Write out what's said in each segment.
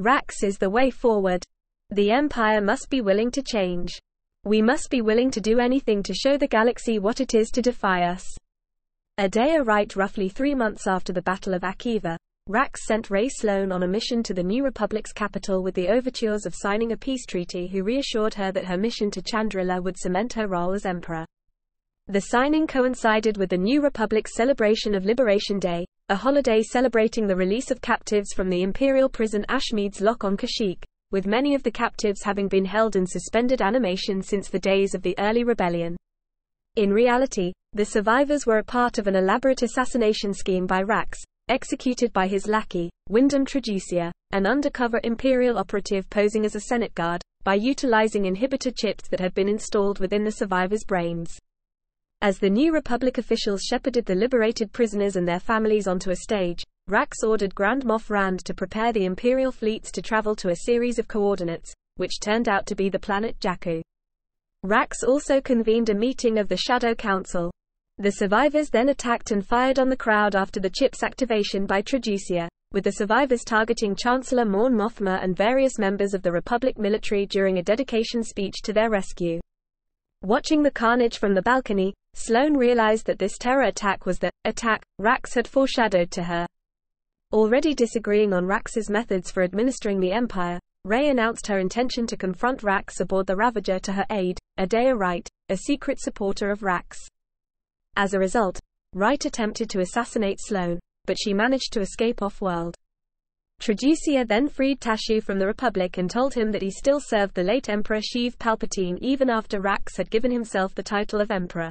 Rax is the way forward. The Empire must be willing to change. We must be willing to do anything to show the galaxy what it is to defy us. Adea Rite roughly three months after the Battle of Akiva, Rax sent Rae Sloane on a mission to the New Republic's capital with the overtures of signing a peace treaty who reassured her that her mission to Chandrila would cement her role as emperor. The signing coincided with the New Republic's celebration of Liberation Day, a holiday celebrating the release of captives from the imperial prison Ashmead's Lock on Kashyyyk, with many of the captives having been held in suspended animation since the days of the early rebellion. In reality, the survivors were a part of an elaborate assassination scheme by Rax, executed by his lackey, Wyndham Traducia, an undercover imperial operative posing as a Senate guard, by utilizing inhibitor chips that had been installed within the survivors' brains. As the New Republic officials shepherded the liberated prisoners and their families onto a stage, Rax ordered Grand Moff Randd to prepare the Imperial fleets to travel to a series of coordinates, which turned out to be the planet Jakku. Rax also convened a meeting of the Shadow Council. The survivors then attacked and fired on the crowd after the chip's activation by Traducia, with the survivors targeting Chancellor Mon Mothma and various members of the Republic military during a dedication speech to their rescue. Watching the carnage from the balcony, Sloane realized that this terror attack was the attack Rax had foreshadowed to her. Already disagreeing on Rax's methods for administering the Empire, Rae announced her intention to confront Rax aboard the Ravager to her aide, Adea Rite, a secret supporter of Rax. As a result, Rite attempted to assassinate Sloane, but she managed to escape off-world. Traducia then freed Tashu from the Republic and told him that he still served the late Emperor Sheev Palpatine even after Rax had given himself the title of Emperor.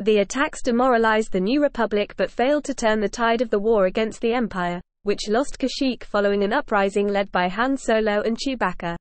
The attacks demoralized the New Republic but failed to turn the tide of the war against the Empire, which lost Kashyyyk following an uprising led by Han Solo and Chewbacca.